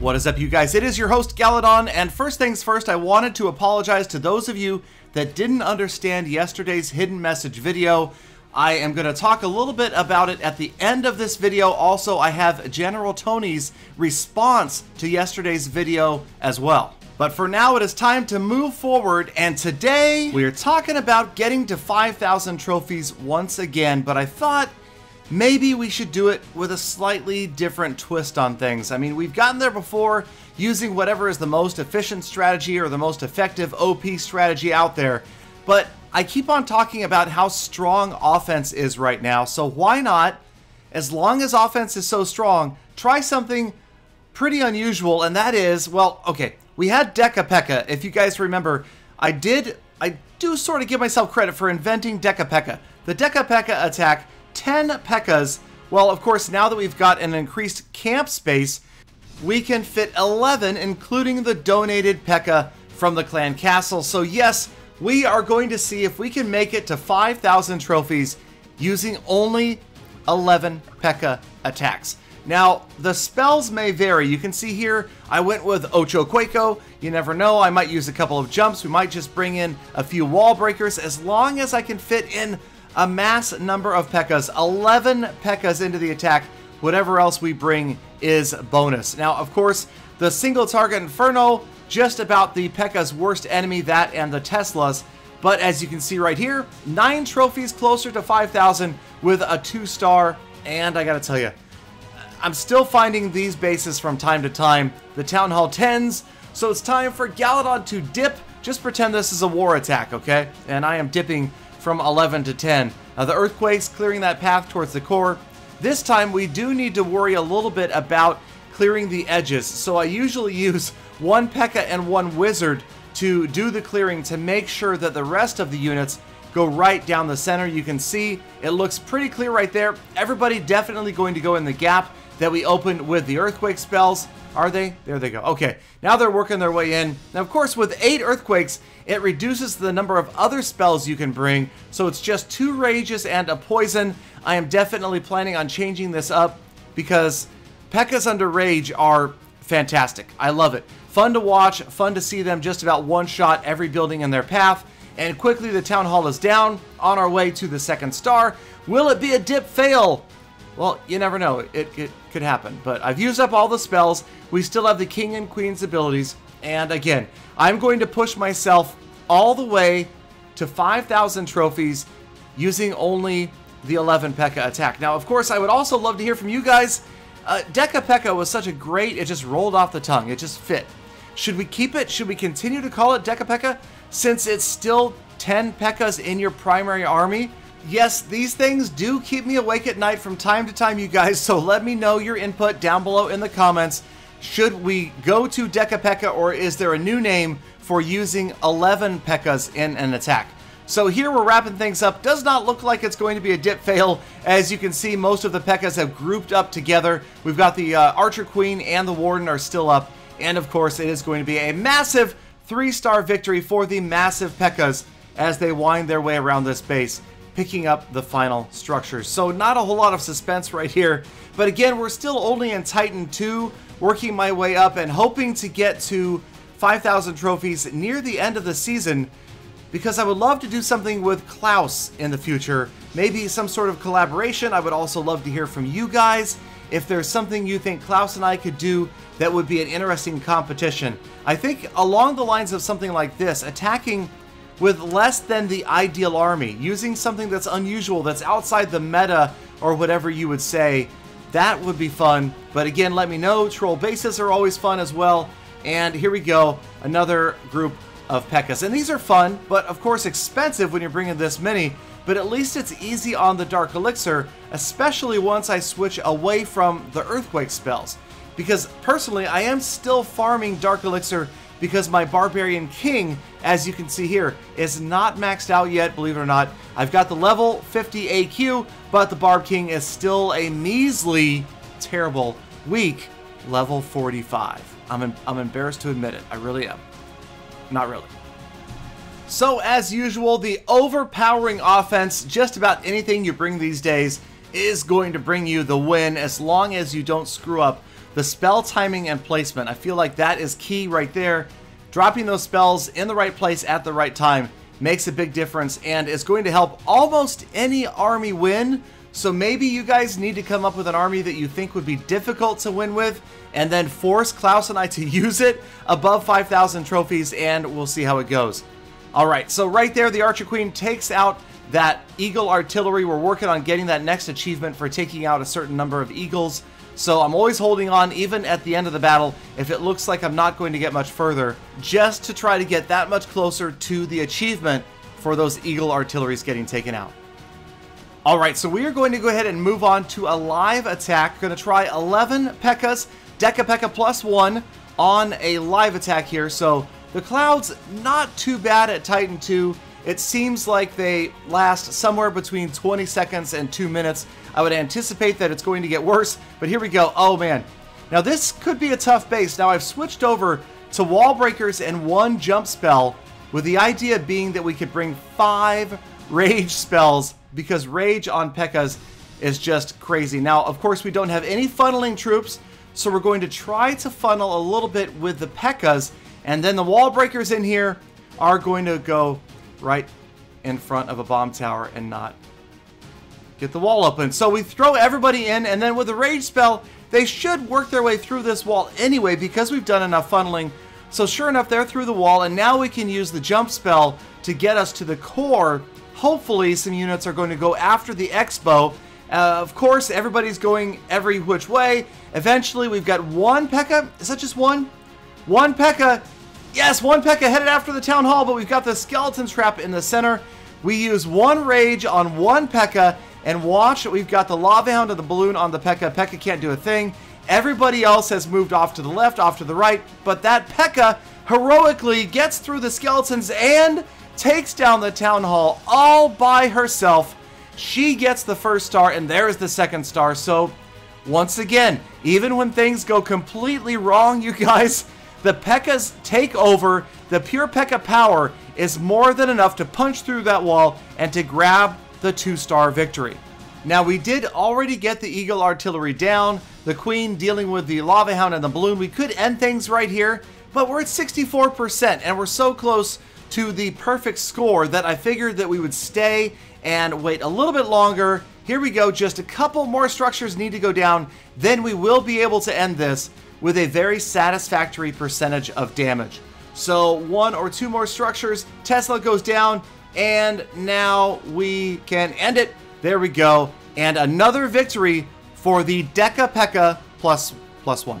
What is up, you guys? It is your host, Galadon, and first things first, I wanted to apologize to those of you that didn't understand yesterday's hidden message video. I am going to talk a little bit about it at the end of this video. Also, I have General Tony's response to yesterday's video as well. But for now, it is time to move forward, and today we are talking about getting to 5,000 trophies once again, but I thought maybe we should do it with a slightly different twist on things. I mean, we've gotten there before using whatever is the most efficient strategy or the most effective OP strategy out there, but I keep on talking about how strong offense is right now, so why not, as long as offense is so strong, try something pretty unusual, and that is, well, okay, we had Deka Pekka. If you guys remember, I did, I do sort of give myself credit for inventing Deka Pekka. The Deka Pekka attack, 10 Pekkas. Well, of course, now that we've got an increased camp space, we can fit 11, including the donated Pekka from the clan castle. So yes, we are going to see if we can make it to 5,000 trophies using only 11 Pekka attacks. Now, the spells may vary. You can see here, I went with Ocho Cueco. You never know, I might use a couple of jumps. We might just bring in a few wall breakers as long as I can fit in a mass number of Pekkas. 11 Pekkas into the attack. Whatever else we bring is bonus. Now, of course, the single target Inferno, just about the Pekka's worst enemy, that and the Teslas. But as you can see right here, 9 trophies closer to 5,000 with a 2 star. And I gotta tell you, I'm still finding these bases from time to time, the Town Hall 10s, so it's time for Galadon to dip. Just pretend this is a war attack, okay? And I am dipping from 11 to 10. Now the Earthquake's clearing that path towards the core. This time we do need to worry a little bit about clearing the edges, so I usually use one Pekka and one Wizard to do the clearing to make sure that the rest of the units go right down the center. You can see it looks pretty clear right there. Everybody definitely going to go in the gap that we opened with the earthquake spells. Are they? There they go. Okay, now they're working their way in. Now, of course, with eight earthquakes, it reduces the number of other spells you can bring, so it's just two rages and a poison. I am definitely planning on changing this up because Pekkas under rage are fantastic. I love it. Fun to watch, fun to see them just about one-shot every building in their path. And quickly the Town Hall is down, on our way to the second star. Will it be a dip fail? Well, you never know. It, it could happen. But I've used up all the spells. We still have the King and Queen's abilities. And again, I'm going to push myself all the way to 5,000 trophies using only the 11 Pekka attack. Now, of course, I would also love to hear from you guys. Uh, Deka Pekka was such a great, it just rolled off the tongue. It just fit. Should we keep it? Should we continue to call it Deka Pekka since it's still 10 Pekkas in your primary army? Yes, these things do keep me awake at night from time to time, you guys, so let me know your input down below in the comments. Should we go to Deka Pekka or is there a new name for using 11 Pekkas in an attack? So here we're wrapping things up. Does not look like it's going to be a dip fail. As you can see, most of the Pekkas have grouped up together. We've got the uh, Archer Queen and the Warden are still up. And of course, it is going to be a massive three-star victory for the massive Pekkas as they wind their way around this base picking up the final structures. So not a whole lot of suspense right here. But again, we're still only in Titan 2, working my way up and hoping to get to 5,000 trophies near the end of the season because I would love to do something with Klaus in the future. Maybe some sort of collaboration. I would also love to hear from you guys if there's something you think Klaus and I could do that would be an interesting competition. I think along the lines of something like this, attacking with less than the ideal army, using something that's unusual, that's outside the meta or whatever you would say, that would be fun. But again, let me know. Troll bases are always fun as well. And here we go, another group of Pekkas. And these are fun, but of course expensive when you're bringing this many, but at least it's easy on the Dark Elixir, especially once I switch away from the Earthquake spells. Because personally, I am still farming Dark Elixir because my Barbarian King, as you can see here, is not maxed out yet, believe it or not. I've got the level 50 AQ, but the Barb King is still a measly, terrible, weak level 45. I'm, I'm embarrassed to admit it. I really am. Not really. So, as usual, the overpowering offense, just about anything you bring these days, is going to bring you the win as long as you don't screw up the spell timing and placement. I feel like that is key right there. Dropping those spells in the right place at the right time makes a big difference and is going to help almost any army win. So maybe you guys need to come up with an army that you think would be difficult to win with and then force Klaus and I to use it above 5,000 trophies and we'll see how it goes. All right, so right there, the Archer Queen takes out that Eagle Artillery. We're working on getting that next achievement for taking out a certain number of Eagles. So I'm always holding on, even at the end of the battle, if it looks like I'm not going to get much further, just to try to get that much closer to the achievement for those Eagle Artilleries getting taken out. Alright, so we are going to go ahead and move on to a live attack. going to try 11 Pekkas, Deca Pekka plus 1 on a live attack here. So the Clouds, not too bad at Titan 2. It seems like they last somewhere between 20 seconds and 2 minutes. I would anticipate that it's going to get worse, but here we go. Oh man. Now this could be a tough base. Now I've switched over to wall breakers and one jump spell, with the idea being that we could bring five rage spells because rage on Pekkas is just crazy. Now, of course, we don't have any funneling troops, so we're going to try to funnel a little bit with the Pekkas, and then the wall breakers in here are going to go right in front of a bomb tower and not get the wall open. So we throw everybody in, and then with the rage spell, they should work their way through this wall anyway because we've done enough funneling. So sure enough, they're through the wall, and now we can use the jump spell to get us to the core. Hopefully, some units are going to go after the X-Bow. Uh, of course, everybody's going every which way. Eventually, we've got one Pekka. Is that just one? One Pekka Yes, one Pekka headed after the Town Hall, but we've got the Skeleton Trap in the center. We use one Rage on one Pekka, and watch, that we've got the Lava Hound and the Balloon on the Pekka. Pekka can't do a thing. Everybody else has moved off to the left, off to the right, but that Pekka heroically gets through the skeletons and takes down the Town Hall all by herself. She gets the first star, and there's the second star. So, once again, even when things go completely wrong, you guys, the P.E.K.K.A.'s take over, the pure P.E.K.K.A. power is more than enough to punch through that wall and to grab the two-star victory. Now, we did already get the Eagle Artillery down, the Queen dealing with the Lava Hound and the Balloon. We could end things right here, but we're at 64%, and we're so close to the perfect score that I figured that we would stay and wait a little bit longer. Here we go, just a couple more structures need to go down, then we will be able to end this with a very satisfactory percentage of damage. So one or two more structures, Tesla goes down, and now we can end it. There we go. And another victory for the Deca Pekka plus, plus one.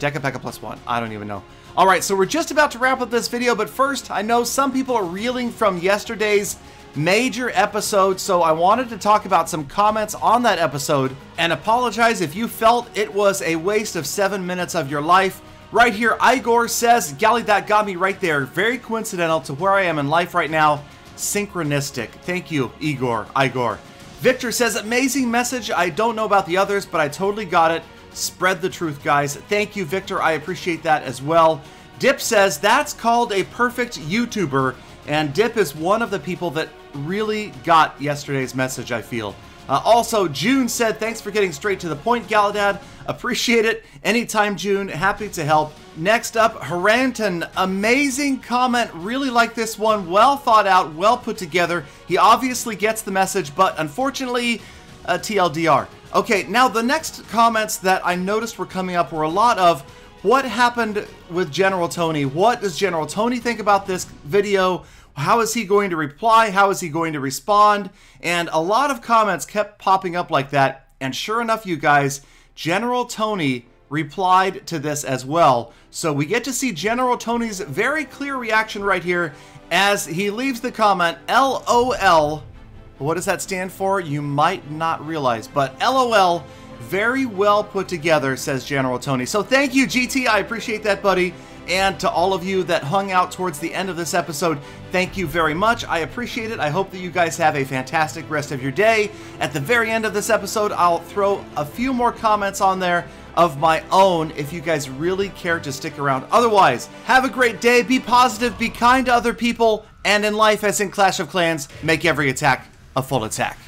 Deca Pekka plus one. I don't even know. All right, so we're just about to wrap up this video, but first, I know some people are reeling from yesterday's major episode, so I wanted to talk about some comments on that episode and apologize if you felt it was a waste of seven minutes of your life. Right here, Igor says, Gally, that got me right there. Very coincidental to where I am in life right now. Synchronistic. Thank you, Igor. Igor. Victor says, amazing message. I don't know about the others, but I totally got it. Spread the truth, guys. Thank you, Victor. I appreciate that as well. Dip says, that's called a perfect YouTuber. And Dip is one of the people that really got yesterday's message, I feel. Uh, also, June said, thanks for getting straight to the point, Galadad. Appreciate it. Anytime, June. Happy to help. Next up, Haranton. Amazing comment. Really like this one. Well thought out, well put together. He obviously gets the message, but unfortunately, uh, TLDR. Okay, now the next comments that I noticed were coming up were a lot of what happened with General Tony? What does General Tony think about this video? How is he going to reply? How is he going to respond? And a lot of comments kept popping up like that. And sure enough, you guys, General Tony replied to this as well. So we get to see General Tony's very clear reaction right here as he leaves the comment LOL. What does that stand for? You might not realize, but LOL, very well put together, says General Tony. So thank you, GT. I appreciate that, buddy. And to all of you that hung out towards the end of this episode, thank you very much. I appreciate it. I hope that you guys have a fantastic rest of your day. At the very end of this episode, I'll throw a few more comments on there of my own if you guys really care to stick around. Otherwise, have a great day, be positive, be kind to other people, and in life, as in Clash of Clans, make every attack a full attack.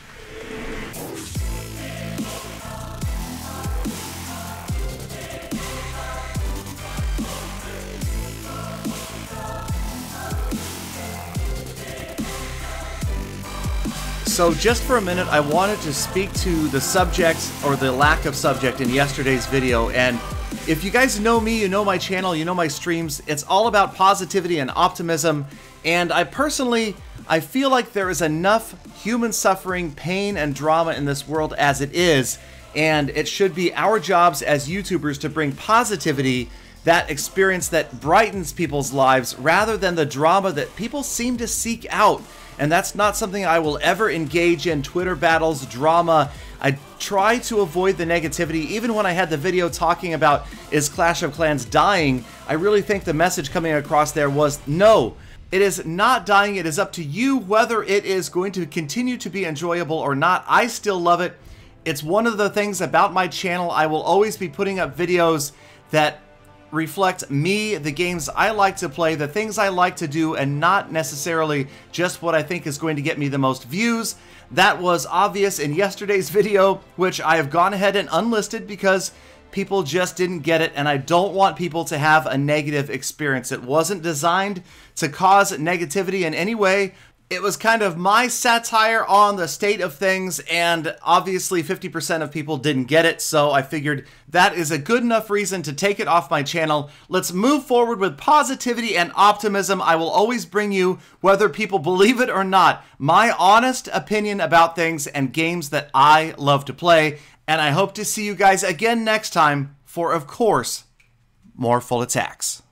So, just for a minute, I wanted to speak to the subject or the lack of subject in yesterday's video. And if you guys know me, you know my channel, you know my streams, it's all about positivity and optimism. And I personally, I feel like there is enough human suffering, pain, and drama in this world as it is. And it should be our jobs as YouTubers to bring positivity that experience that brightens people's lives rather than the drama that people seem to seek out. And that's not something I will ever engage in Twitter battles, drama. I try to avoid the negativity. Even when I had the video talking about is Clash of Clans dying, I really think the message coming across there was no. It is not dying. It is up to you whether it is going to continue to be enjoyable or not. I still love it. It's one of the things about my channel. I will always be putting up videos that reflect me, the games I like to play, the things I like to do, and not necessarily just what I think is going to get me the most views. That was obvious in yesterday's video, which I have gone ahead and unlisted because people just didn't get it, and I don't want people to have a negative experience. It wasn't designed to cause negativity in any way. It was kind of my satire on the state of things, and obviously 50% of people didn't get it, so I figured that is a good enough reason to take it off my channel. Let's move forward with positivity and optimism. I will always bring you, whether people believe it or not, my honest opinion about things and games that I love to play, and I hope to see you guys again next time for, of course, more full attacks.